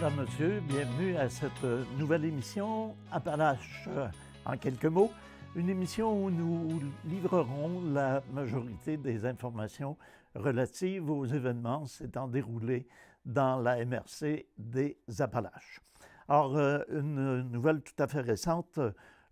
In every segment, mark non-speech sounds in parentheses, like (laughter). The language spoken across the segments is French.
Madame, Monsieur, bienvenue à cette nouvelle émission Appalaches en quelques mots. Une émission où nous livrerons la majorité des informations relatives aux événements s'étant déroulés dans la MRC des Appalaches. Alors, euh, une nouvelle tout à fait récente,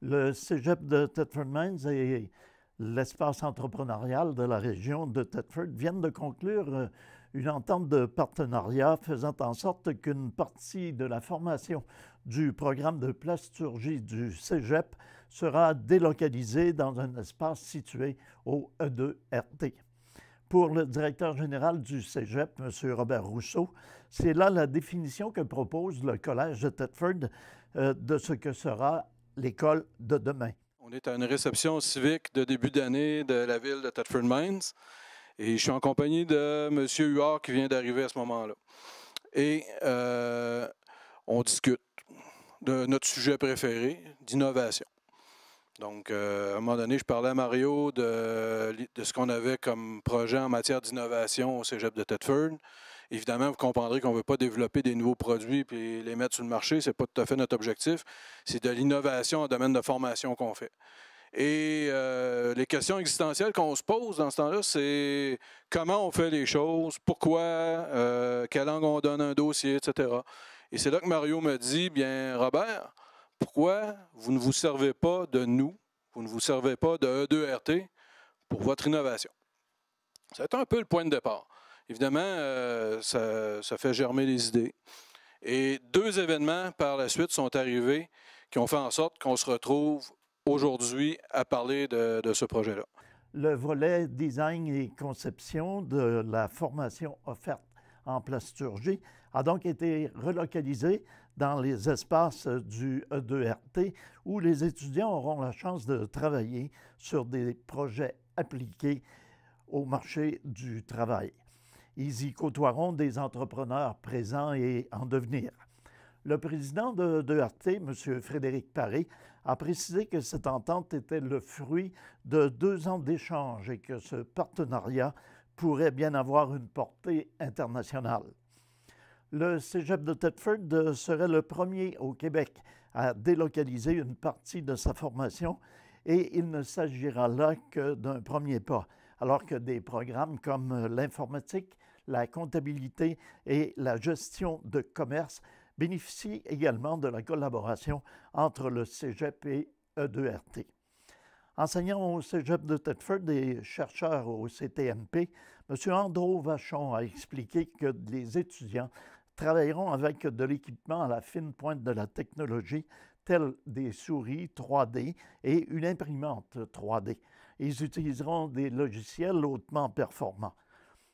le cégep de Thetford Mines et l'espace entrepreneurial de la région de Thetford viennent de conclure euh, une entente de partenariat faisant en sorte qu'une partie de la formation du programme de plasturgie du cégep sera délocalisée dans un espace situé au E2RT. Pour le directeur général du Cégep, M. Robert Rousseau, c'est là la définition que propose le Collège de Thetford euh, de ce que sera l'école de demain. On est à une réception civique de début d'année de la ville de Thetford Mines et je suis en compagnie de M. Huard qui vient d'arriver à ce moment-là. Et euh, on discute de notre sujet préféré, d'innovation. Donc, euh, à un moment donné, je parlais à Mario de, ce qu'on avait comme projet en matière d'innovation au cégep de Thetford. Évidemment, vous comprendrez qu'on ne veut pas développer des nouveaux produits et les mettre sur le marché. Ce n'est pas tout à fait notre objectif. C'est de l'innovation en domaine de formation qu'on fait. Et euh, les questions existentielles qu'on se pose dans ce temps-là, c'est comment on fait les choses, pourquoi, euh, quelle langue on donne un dossier, etc. Et c'est là que Mario me dit, bien, Robert, pourquoi vous ne vous servez pas de nous, vous ne vous servez pas de E2RT pour votre innovation? C'est un peu le point de départ. Évidemment, euh, ça, fait germer les idées. Et deux événements par la suite sont arrivés qui ont fait en sorte qu'on se retrouve aujourd'hui à parler de, ce projet-là. Le volet design et conception de la formation offerte en plasturgie a donc été relocalisé dans les espaces du E2RT où les étudiants auront la chance de travailler sur des projets appliqués au marché du travail. Ils y côtoieront des entrepreneurs présents et en devenir. Le président de E2RT, M. Frédéric Paré, a précisé que cette entente était le fruit de deux ans d'échanges et que ce partenariat pourrait bien avoir une portée internationale. Le cégep de Thetford serait le premier au Québec à délocaliser une partie de sa formation et il ne s'agira là que d'un premier pas, alors que des programmes comme l'informatique, la comptabilité et la gestion de commerce bénéficient également de la collaboration entre le cégep et E2RT. Enseignant au cégep de Thetford et chercheur au CTMP, M. Andrew Vachon a expliqué que les étudiants travailleront avec de l'équipement à la fine pointe de la technologie, tels des souris 3D et une imprimante 3D. Ils utiliseront des logiciels hautement performants.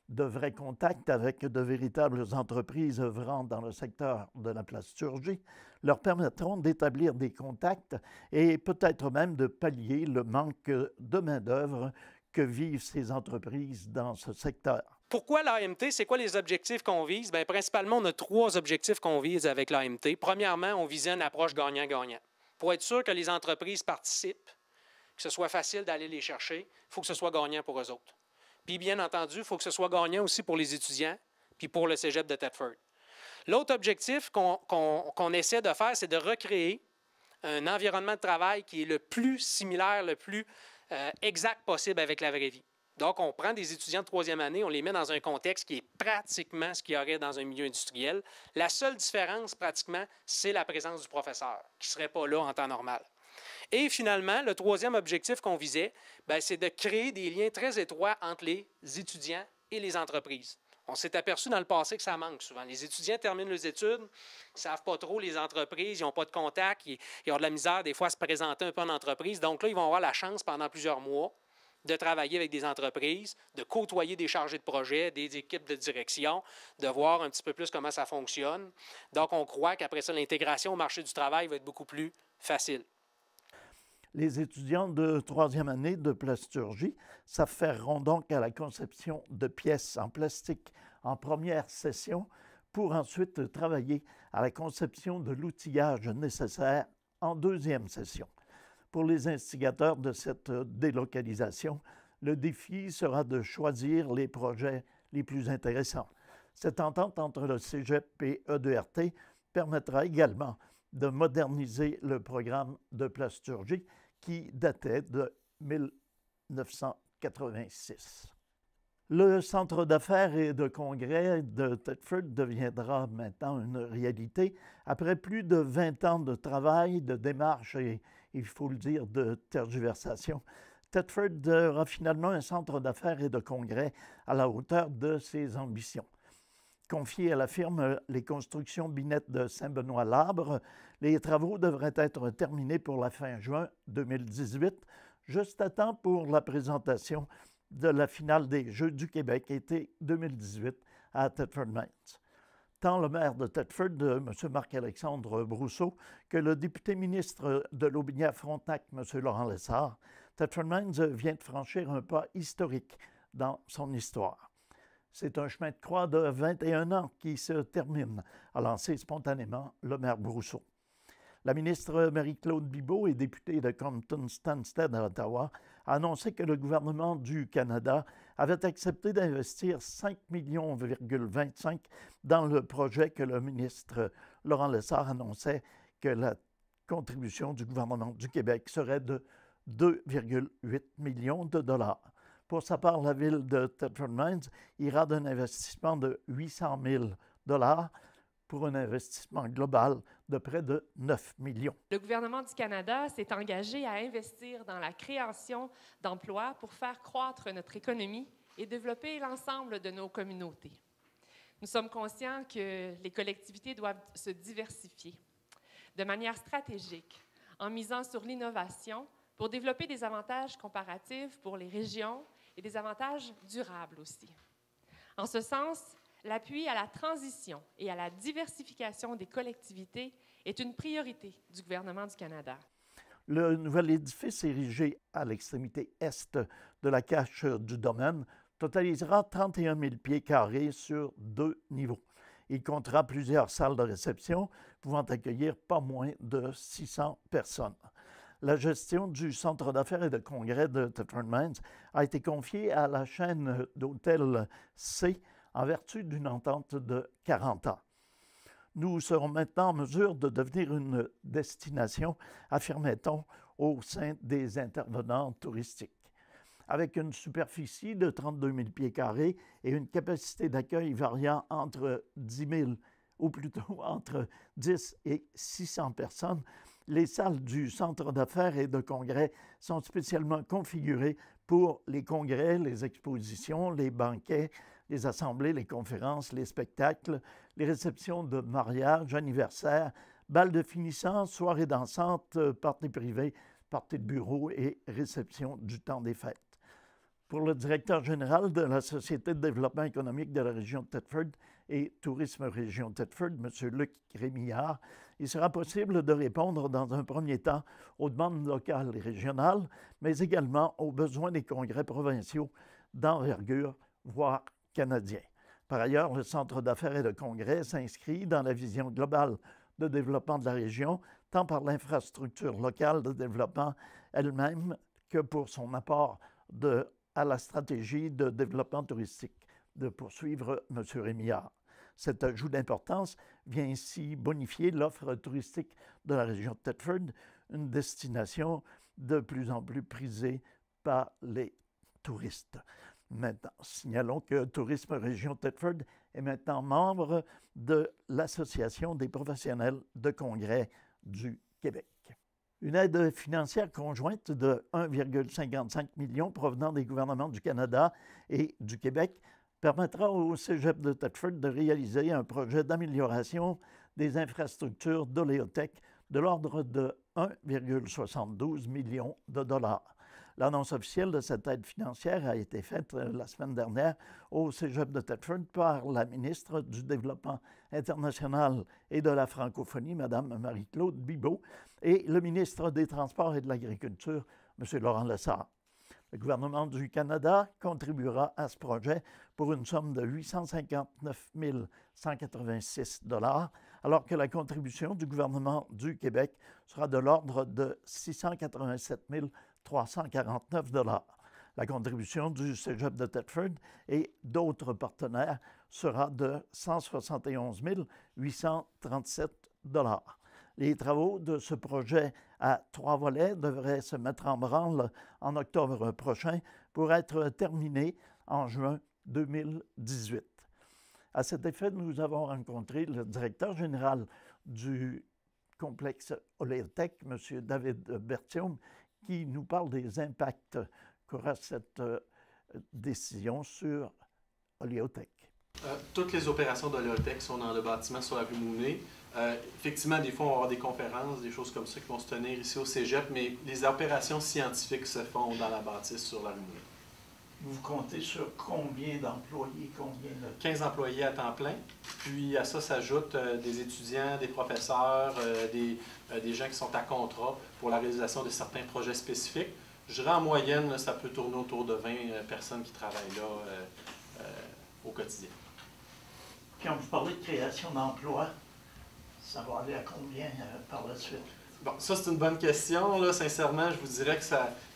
De vrais contacts avec de véritables entreprises œuvrant dans le secteur de la plasturgie leur permettront d'établir des contacts et peut-être même de pallier le manque de main-d'œuvre que vivent ces entreprises dans ce secteur. Pourquoi l'AMT? C'est quoi les objectifs qu'on vise? Bien, principalement, on a trois objectifs qu'on vise avec l'AMT. Premièrement, on visait une approche gagnant-gagnant. Pour être sûr que les entreprises participent, que ce soit facile d'aller les chercher, il faut que ce soit gagnant pour eux autres. Puis, bien entendu, il faut que ce soit gagnant aussi pour les étudiants, puis pour le cégep de Thetford. L'autre objectif qu'on essaie de faire, c'est de recréer un environnement de travail qui est le plus similaire, le plus euh, exact possible avec la vraie vie. Donc, on prend des étudiants de troisième année, on les met dans un contexte qui est pratiquement ce qu'il y aurait dans un milieu industriel. La seule différence, pratiquement, c'est la présence du professeur, qui ne serait pas là en temps normal. Et finalement, le troisième objectif qu'on visait, ben, c'est de créer des liens très étroits entre les étudiants et les entreprises. On s'est aperçu dans le passé que ça manque souvent. Les étudiants terminent leurs études, ils ne savent pas trop les entreprises, ils n'ont pas de contact, ils, ils, ont de la misère des fois à se présenter un peu en entreprise. Donc là, ils vont avoir la chance pendant plusieurs mois de travailler avec des entreprises, de côtoyer des chargés de projet, des équipes de direction, de voir un petit peu plus comment ça fonctionne. Donc, on croit qu'après ça, l'intégration au marché du travail va être beaucoup plus facile. Les étudiants de troisième année de plasturgie s'affaireront donc à la conception de pièces en plastique en première session pour ensuite travailler à la conception de l'outillage nécessaire en deuxième session. Pour les instigateurs de cette délocalisation, le défi sera de choisir les projets les plus intéressants. Cette entente entre le Cégep et E2RT permettra également de moderniser le programme de plasturgie qui datait de 1986. Le centre d'affaires et de congrès de Thetford deviendra maintenant une réalité après plus de 20 ans de travail, de démarches et, il faut le dire, de tergiversation. Thetford aura finalement un centre d'affaires et de congrès à la hauteur de ses ambitions. Confié à la firme Les Constructions Binette de Saint-Benoît-Labre, les travaux devraient être terminés pour la fin juin 2018, juste à temps pour la présentation de la finale des Jeux du Québec été 2018 à Thetford Mines. Tant le maire de Thetford, M. Marc-Alexandre Brousseau, que le député ministre de l'Aubigny-Frontenac, M. Laurent Lessard, Thetford Mines vient de franchir un pas historique dans son histoire. C'est un chemin de croix de 21 ans qui se termine, a lancé spontanément le maire Brousseau. La ministre Marie-Claude Bibeau et députée de Compton-Stanstead à Ottawa a annoncé que le gouvernement du Canada avait accepté d'investir 5,25 millions dans le projet que le ministre Laurent Lessard annonçait que la contribution du gouvernement du Québec serait de 2,8 millions de dollars. Pour sa part, la ville de Thetford Mines ira d'un investissement de 800 000 dollars pour un investissement global de près de 9 millions. Le gouvernement du Canada s'est engagé à investir dans la création d'emplois pour faire croître notre économie et développer l'ensemble de nos communautés. Nous sommes conscients que les collectivités doivent se diversifier de manière stratégique en misant sur l'innovation pour développer des avantages comparatifs pour les régions et des avantages durables aussi. En ce sens, l'appui à la transition et à la diversification des collectivités est une priorité du gouvernement du Canada. Le nouvel édifice érigé à l'extrémité est de la cache du domaine totalisera 31 000 pieds carrés sur deux niveaux. Il comptera plusieurs salles de réception pouvant accueillir pas moins de 600 personnes. La gestion du centre d'affaires et de congrès de Tetford Mines a été confiée à la chaîne d'hôtels C en vertu d'une entente de 40 ans. Nous serons maintenant en mesure de devenir une destination, affirmait-on, au sein des intervenants touristiques. Avec une superficie de 32 000 pieds carrés et une capacité d'accueil variant entre 10 000 ou plutôt entre 10 et 600 personnes, les salles du centre d'affaires et de congrès sont spécialement configurées pour les congrès, les expositions, les banquets, les assemblées, les conférences, les spectacles, les réceptions de mariage, anniversaires, balles de finissant, soirées dansantes, parties privées, parties de bureau et réceptions du temps des fêtes. Pour le directeur général de la Société de développement économique de la région de Thetford et Tourisme Région Thetford, M. Luc Rémillard, il sera possible de répondre dans un premier temps aux demandes locales et régionales, mais également aux besoins des congrès provinciaux d'envergure, voire canadiens. Par ailleurs, le Centre d'affaires et de congrès s'inscrit dans la vision globale de développement de la région, tant par l'infrastructure locale de développement elle-même que pour son apport à la stratégie de développement touristique de poursuivre M. Rémillard. Cet ajout d'importance vient ainsi bonifier l'offre touristique de la région de Thetford, une destination de plus en plus prisée par les touristes. Maintenant, signalons que Tourisme Région Thetford est maintenant membre de l'Association des professionnels de congrès du Québec. Une aide financière conjointe de 1,55 million provenant des gouvernements du Canada et du Québec permettra au Cégep de Thetford de réaliser un projet d'amélioration des infrastructures d'oléothèque de l'ordre de 1,72 million de dollars. L'annonce officielle de cette aide financière a été faite euh, la semaine dernière au Cégep de Thetford par la ministre du Développement international et de la francophonie, Mme Marie-Claude Bibeau, et le ministre des Transports et de l'Agriculture, M. Laurent Lessard. Le gouvernement du Canada contribuera à ce projet pour une somme de 859 186 dollars, alors que la contribution du gouvernement du Québec sera de l'ordre de 687 349 dollars. La contribution du Cégep de Thetford et d'autres partenaires sera de 171 837 Les travaux de ce projet à trois volets devraient se mettre en branle en octobre prochain pour être terminés en juin 2018. À cet effet, nous avons rencontré le directeur général du complexe Oléotech, M. David Bertium, qui nous parle des impacts qu'aura cette euh, décision sur Oléotech. Euh, toutes les opérations d'Oléotech sont dans le bâtiment sur la rue Mounet. Euh, effectivement, des fois, on va avoir des conférences, des choses comme ça qui vont se tenir ici au cégep, mais les opérations scientifiques se font dans la bâtisse sur la rue. Vous comptez sur combien d'employés, combien de... 15 employés à temps plein. Puis à ça s'ajoutent euh, des étudiants, des professeurs, des, des, gens qui sont à contrat pour la réalisation de certains projets spécifiques. Je dirais en moyenne, ça peut tourner autour de 20 personnes qui travaillent là au quotidien. Quand vous parlez de création d'emplois, ça va aller à combien euh, par la suite? Bon, ça, c'est une bonne question. Là, sincèrement, je vous dirais que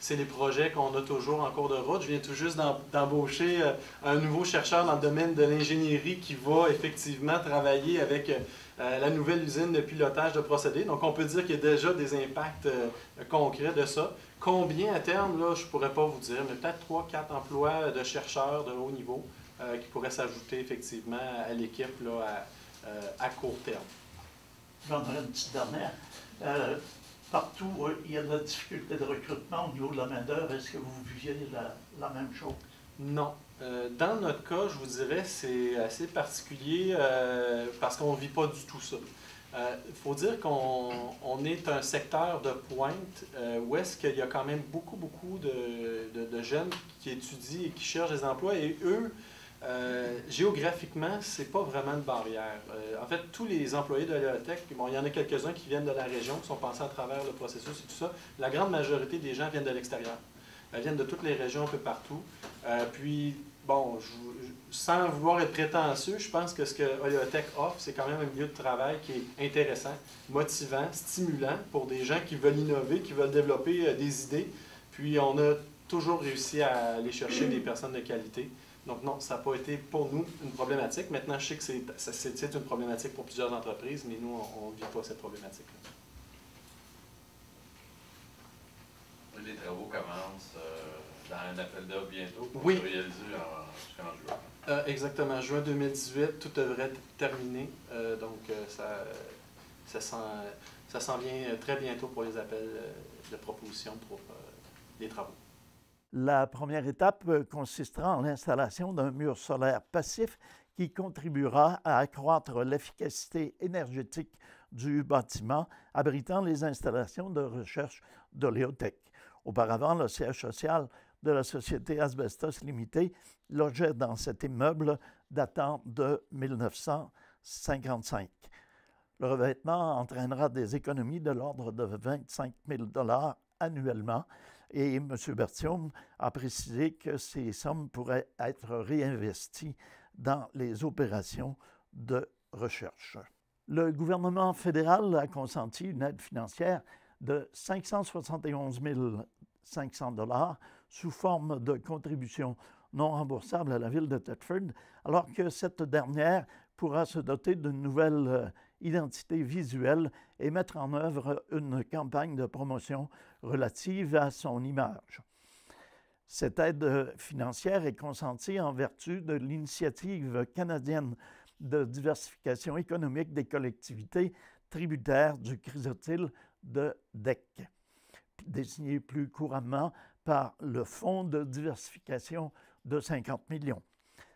c'est les projets qu'on a toujours en cours de route. Je viens tout juste d'embaucher euh, un nouveau chercheur dans le domaine de l'ingénierie qui va effectivement travailler avec euh, la nouvelle usine de pilotage de procédés. Donc, on peut dire qu'il y a déjà des impacts concrets de ça. Combien à terme, là, je ne pourrais pas vous dire, mais peut-être 3-4 emplois de chercheurs de haut niveau. Qui pourrait s'ajouter effectivement à l'équipe à court terme. Aurais une petite dernière. Euh, partout où il y a de la difficulté de recrutement au niveau de la main-d'œuvre, est-ce que vous viviez la, même chose? Non. dans notre cas, je vous dirais, c'est assez particulier parce qu'on ne vit pas du tout ça. Il faut dire qu'on est un secteur de pointe où est-ce qu'il y a quand même beaucoup, beaucoup de, de, de, jeunes qui étudient et qui cherchent des emplois et eux, euh, géographiquement, ce n'est pas vraiment une barrière. Euh, en fait, tous les employés de bon, il y en a quelques-uns qui viennent de la région, qui sont passés à travers le processus et tout ça. La grande majorité des gens viennent de l'extérieur. Elles viennent de toutes les régions, un peu partout. Euh, puis, bon, sans vouloir être prétentieux, je pense que ce que Oleotech offre, c'est quand même un milieu de travail qui est intéressant, motivant, stimulant pour des gens qui veulent innover, qui veulent développer des idées. Puis, on a toujours réussi à aller chercher des personnes de qualité. Donc non, ça n'a pas été pour nous une problématique. Maintenant, je sais que c'est une problématique pour plusieurs entreprises, mais nous, on ne vit pas cette problématique-là. Les travaux commencent euh, dans un appel d'offres bientôt pour oui. se réaliser jusqu'en juin. Euh, exactement. Juin 2018, tout devrait être terminé. Euh, donc, ça, ça s'en vient très bientôt pour les appels de proposition pour les travaux. La première étape euh, consistera en l'installation d'un mur solaire passif qui contribuera à accroître l'efficacité énergétique du bâtiment abritant les installations de recherche d'Oléotech. Auparavant, le siège social de la société Asbestos Limitée logeait dans cet immeuble datant de 1955. Le revêtement entraînera des économies de l'ordre de 25 000 annuellement et M. Bertium a précisé que ces sommes pourraient être réinvesties dans les opérations de recherche. Le gouvernement fédéral a consenti une aide financière de 571 500 dollars sous forme de contribution non remboursable à la ville de Thetford, alors que cette dernière pourra se doter d'une nouvelle euh, identité visuelle et mettre en œuvre une campagne de promotion relative à son image. Cette aide financière est consentie en vertu de l'initiative canadienne de diversification économique des collectivités tributaires du chrysotile de DEC, désigné plus couramment par le Fonds de diversification de 50 millions.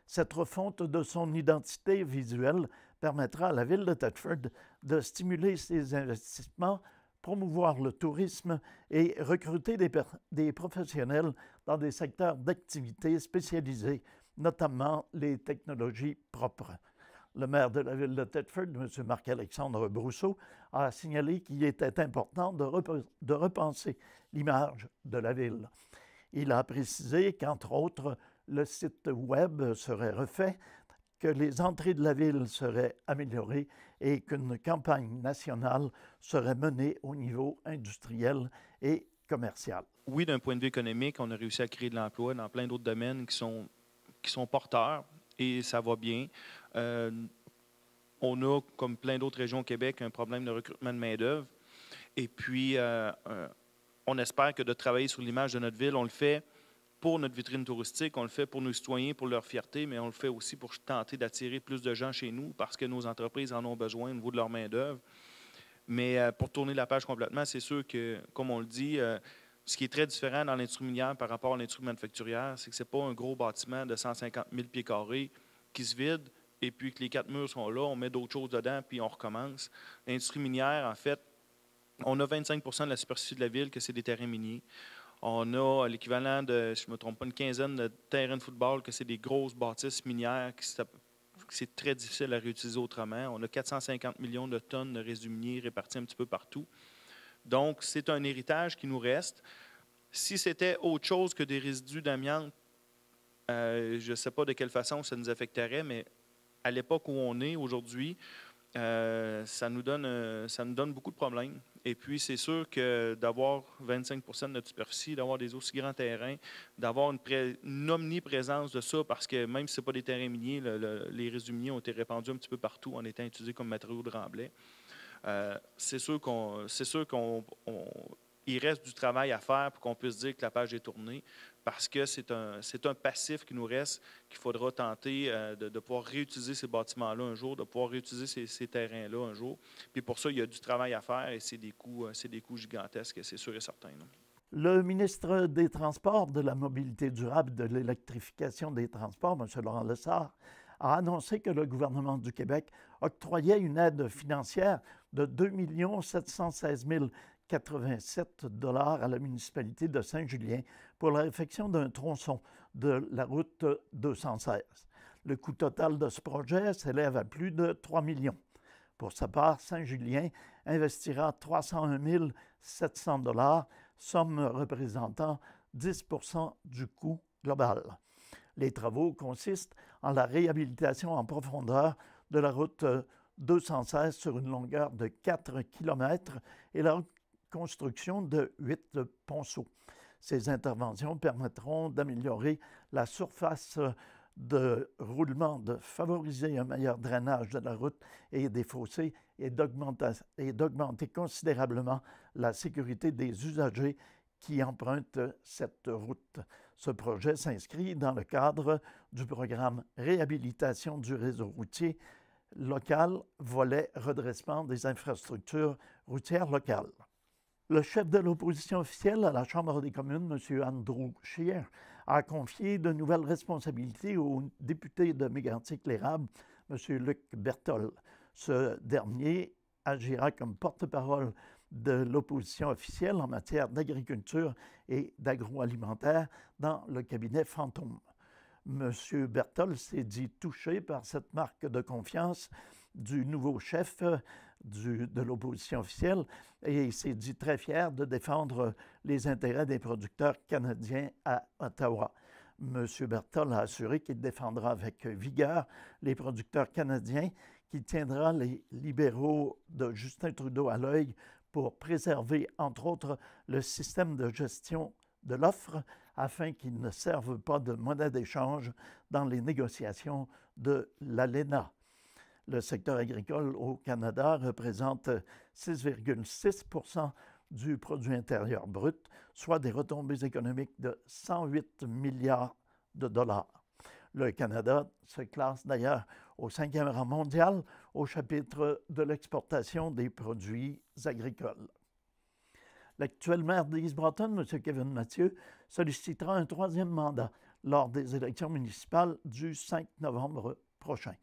Cette refonte de son identité visuelle permettra à la ville de Thetford de stimuler ses investissements, promouvoir le tourisme et recruter des, professionnels dans des secteurs d'activité spécialisés, notamment les technologies propres. Le maire de la ville de Thetford, M. Marc-Alexandre Brousseau, a signalé qu'il était important de repenser l'image de la ville. Il a précisé qu'entre autres, le site Web serait refait, que les entrées de la ville seraient améliorées et qu'une campagne nationale serait menée au niveau industriel et commercial. Oui, d'un point de vue économique, on a réussi à créer de l'emploi dans plein d'autres domaines qui sont, qui sont porteurs. et ça va bien. Euh, on a, comme plein d'autres régions au Québec, un problème de recrutement de main-d'œuvre. Et puis, euh, euh, on espère que de travailler sur l'image de notre ville, on le fait pour notre vitrine touristique, on le fait pour nos citoyens, pour leur fierté, mais on le fait aussi pour tenter d'attirer plus de gens chez nous parce que nos entreprises en ont besoin au niveau de leur main-d'œuvre. Mais pour tourner la page complètement, c'est sûr que, comme on le dit, ce qui est très différent dans l'industrie minière par rapport à l'industrie manufacturière, c'est que ce n'est pas un gros bâtiment de 150 000 pieds carrés qui se vide et puis que les quatre murs sont là, on met d'autres choses dedans, puis on recommence. L'industrie minière, en fait, on a 25% de la superficie de la ville que c'est des terrains miniers. On a l'équivalent de, si je ne me trompe pas, une quinzaine de terrains de football que c'est des grosses bâtisses minières qui c'est très difficile à réutiliser autrement. On a 450 millions de tonnes de résidus miniers répartis un petit peu partout. Donc, c'est un héritage qui nous reste. Si c'était autre chose que des résidus d'amiante, euh, je ne sais pas de quelle façon ça nous affecterait, mais à l'époque où on est aujourd'hui, euh, ça, nous donne, euh, ça nous donne beaucoup de problèmes. Et puis, c'est sûr que d'avoir 25 de notre superficie, d'avoir des aussi grands terrains, d'avoir une, omniprésence de ça, parce que même si ce pas des terrains miniers, les résidus miniers ont été répandus un petit peu partout en étant utilisés comme matériaux de remblai. Euh, c'est sûr qu'on, c'est reste du travail à faire pour qu'on puisse dire que la page est tournée, parce que c'est un, un passif qui nous reste, qu'il faudra tenter euh, de, pouvoir réutiliser ces bâtiments-là un jour, de pouvoir réutiliser ces, terrains-là un jour. Puis pour ça, il y a du travail à faire et c'est des coûts, euh, c'est des coûts gigantesques, c'est sûr et certain. Le ministre des Transports, de la Mobilité durable, de l'électrification des transports, M. Laurent Lessard, a annoncé que le gouvernement du Québec octroyait une aide financière de 2 716 087 dollars à la municipalité de Saint-Julien pour la réfection d'un tronçon de la route 216. Le coût total de ce projet s'élève à plus de 3 millions. Pour sa part, Saint-Julien investira 301 700 dollars, somme représentant 10% du coût global. Les travaux consistent en la réhabilitation en profondeur de la route 216 sur une longueur de 4 km et la construction de 8 ponceaux. Ces interventions permettront d'améliorer la surface de roulement, de favoriser un meilleur drainage de la route et des fossés et d'augmenter considérablement la sécurité des usagers qui empruntent cette route. Ce projet s'inscrit dans le cadre du programme Réhabilitation du réseau routier local, volet redressement des infrastructures routières locales. Le chef de l'opposition officielle à la Chambre des communes, M. Andrew Scheer, a confié de nouvelles responsabilités au député de Mégantic-Lérable, M. Luc Bertol. Ce dernier agira comme porte-parole de l'opposition officielle en matière d'agriculture et d'agroalimentaire dans le cabinet fantôme. M. Bertol s'est dit touché par cette marque de confiance du nouveau chef de l'opposition officielle et il s'est dit très fier de défendre les intérêts des producteurs canadiens à Ottawa. M. Bertol a assuré qu'il défendra avec vigueur les producteurs canadiens, qu'il tiendra les libéraux de Justin Trudeau à l'œil pour préserver, entre autres, le système de gestion de l'offre afin qu'il ne serve pas de monnaie d'échange dans les négociations de l'ALENA. Le secteur agricole au Canada représente 6,6 du produit intérieur brut, soit des retombées économiques de 108 milliards de dollars. Le Canada se classe d'ailleurs au cinquième rang mondial au chapitre de l'exportation des produits agricoles. L'actuel maire d'East Broughton, M. Kevin Mathieu, sollicitera un troisième mandat lors des élections municipales du 5 novembre prochain.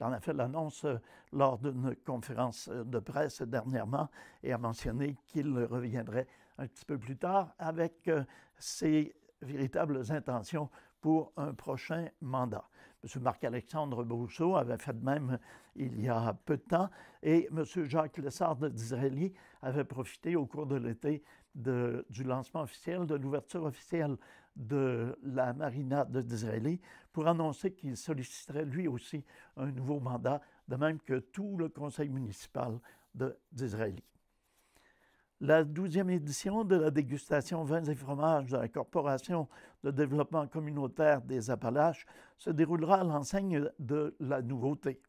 Il en a fait l'annonce lors d'une conférence de presse dernièrement et a mentionné qu'il reviendrait un petit peu plus tard avec euh, ses véritables intentions pour un prochain mandat. M. Marc-Alexandre Brousseau avait fait de même il y a peu de temps et M. Jacques Lessard d'Israéli avait profité au cours de l'été du lancement officiel, de l'ouverture officielle de la marina d'Israéli pour annoncer qu'il solliciterait lui aussi un nouveau mandat, de même que tout le conseil municipal d'Israéli. La douzième édition de la dégustation vins et fromages de la Corporation de développement communautaire des Appalaches se déroulera à l'enseigne de la nouveauté.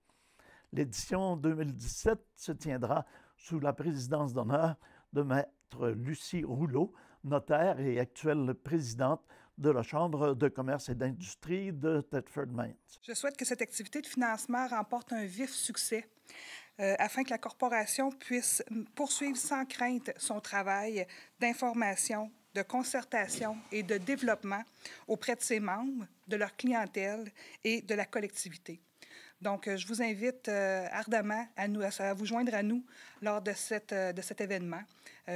L'édition 2017 se tiendra sous la présidence d'honneur de Maître Lucie Rouleau, notaire et actuelle présidente de la Chambre de commerce et d'industrie de Thetford. Je souhaite que cette activité de financement remporte un vif succès euh, afin que la corporation puisse poursuivre sans crainte son travail d'information, de concertation et de développement auprès de ses membres, de leur clientèle et de la collectivité. Donc, euh, je vous invite euh, ardemment à, nous, à vous joindre à nous lors de, cette, de cet événement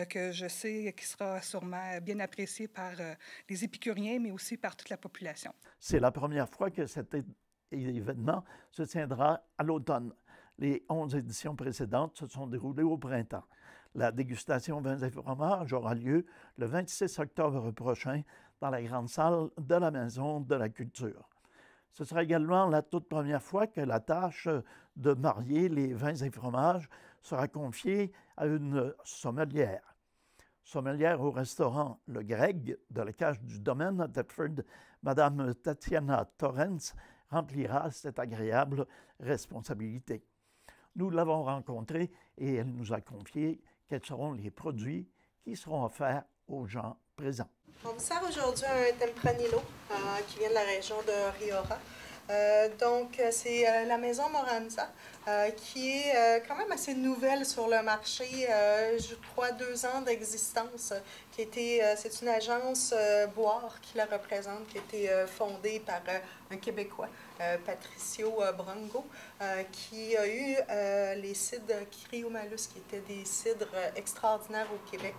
que je sais qui sera sûrement bien apprécié par les épicuriens, mais aussi par toute la population. C'est la première fois que cet événement se tiendra à l'automne. Les 11 éditions précédentes se sont déroulées au printemps. La dégustation vins et fromages aura lieu le 26 octobre prochain dans la grande salle de la Maison de la Culture. Ce sera également la toute première fois que la tâche de marier les vins et fromages sera confiée à une sommelière. Sommelière au restaurant Le Greg de la cage du domaine à Thetford, Mme Tatiana Torrens remplira cette agréable responsabilité. Nous l'avons rencontrée et elle nous a confié quels seront les produits qui seront offerts aux gens présents. On vous sert aujourd'hui un tempranillo euh, qui vient de la région de Riora. Euh, donc, euh, c'est la maison Moranza qui est quand même assez nouvelle sur le marché. je crois deux ans d'existence. Qui c'est une agence boire qui la représente, qui a été fondée par un Québécois. Euh, Patricio euh, Brango, euh, qui a eu les cidres Criomalus, qui étaient des cidres extraordinaires au Québec,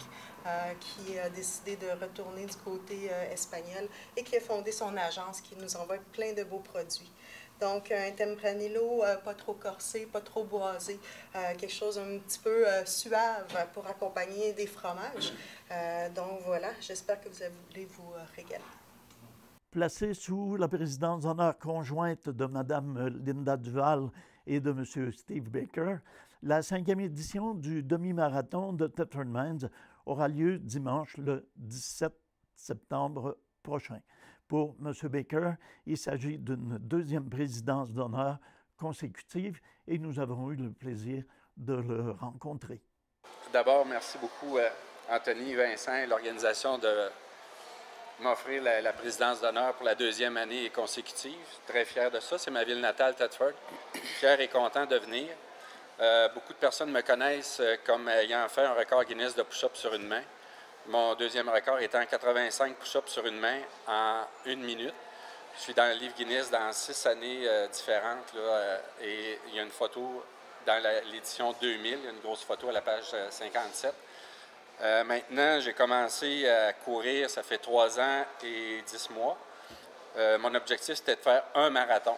qui a décidé de retourner du côté espagnol et qui a fondé son agence qui nous envoie plein de beaux produits. Donc, un tempranillo pas trop corsé, pas trop boisé, quelque chose un petit peu suave pour accompagner des fromages. donc, voilà, j'espère que vous allez vous régaler placé sous la présidence d'honneur conjointe de Mme Linda Duval et de M. Steve Baker, la cinquième édition du demi-marathon de Tetford Mines aura lieu dimanche le 17 septembre prochain. Pour M. Baker, il s'agit d'une deuxième présidence d'honneur consécutive et nous avons eu le plaisir de le rencontrer. D'abord, merci beaucoup à Anthony Vincent et l'organisation de m'offrir la, présidence d'honneur pour la deuxième année consécutive. Très fier de ça. C'est ma ville natale, Thetford. (clears throat) Fier et content de venir. Euh, beaucoup de personnes me connaissent euh, comme ayant fait un record Guinness de push-up sur une main. Mon deuxième record étant 85 push-ups sur une main en une minute. Je suis dans le livre Guinness dans six années euh, différentes. et il y a une photo dans l'édition 2000, il y a une grosse photo à la page 57. Euh, maintenant, j'ai commencé à courir, ça fait trois ans et dix mois. Euh, mon objectif, c'était de faire un marathon.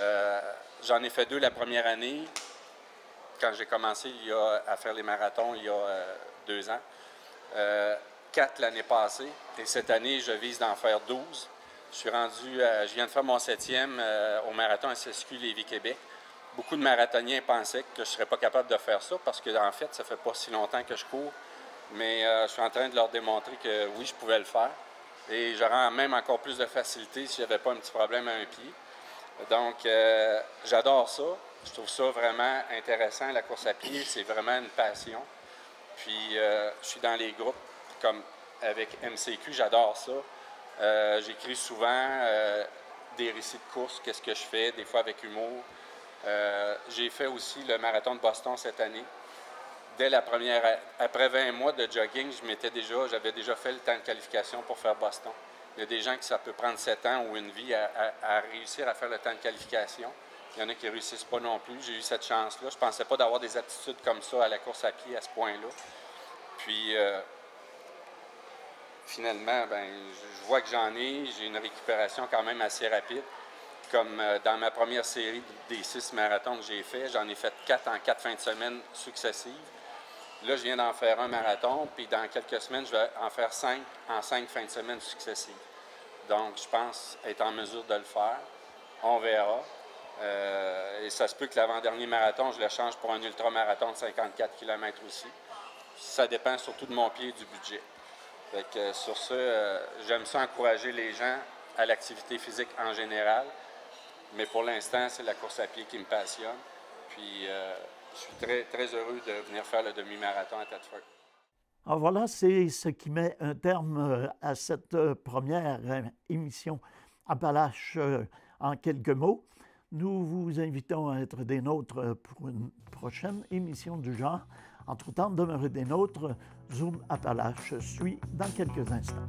Euh, j'en ai fait deux la première année, quand j'ai commencé à faire les marathons il y a deux ans. quatre l'année passée. Et cette année, je vise d'en faire douze. Je suis rendu, je viens de faire mon septième au marathon SSQ Lévis-Québec. Beaucoup de marathoniens pensaient que je ne serais pas capable de faire ça parce que, en fait, ça fait pas si longtemps que je cours. Mais euh, je suis en train de leur démontrer que oui, je pouvais le faire. Et j'aurais même encore plus de facilité si je n'avais pas un petit problème à un pied. Donc, euh, j'adore ça. Je trouve ça vraiment intéressant, la course à pied. C'est vraiment une passion. Puis, euh, je suis dans les groupes comme avec MCQ, j'adore ça. J'écris souvent des récits de course, qu'est-ce que je fais, des fois avec humour. J'ai fait aussi le marathon de Boston cette année dès la première, après 20 mois de jogging, je déjà, j'avais déjà fait le temps de qualification pour faire Boston. Il y a des gens qui ça peut prendre 7 ans ou une vie à, réussir à faire le temps de qualification. Il y en a qui ne réussissent pas non plus. J'ai eu cette chance-là. Je ne pensais pas d'avoir des aptitudes comme ça à la course à pied à ce point-là. Puis, euh, finalement, ben, je vois que j'en ai. J'ai une récupération quand même assez rapide. Comme euh, dans ma première série des six marathons que j'ai fait, j'en ai fait quatre en quatre fins de semaine successives. Là, je viens d'en faire un marathon, puis dans quelques semaines, je vais en faire cinq en cinq fins de semaine successives. Donc, je pense être en mesure de le faire. On verra. Euh, et ça se peut que l'avant-dernier marathon, je le change pour un ultramarathon de 54 km aussi. ça dépend surtout de mon pied et du budget. Fait que, sur ce, euh, j'aime ça encourager les gens à l'activité physique en général, mais pour l'instant, c'est la course à pied qui me passionne. Puis, euh, je suis très, très heureux de venir faire le demi-marathon à Thetford. Alors voilà, c'est ce qui met un terme euh, à cette euh, première euh, émission Appalaches en quelques mots. Nous vous invitons à être des nôtres pour une prochaine émission du genre. Entre-temps, demeurez des nôtres. Zoom Appalaches suit dans quelques instants.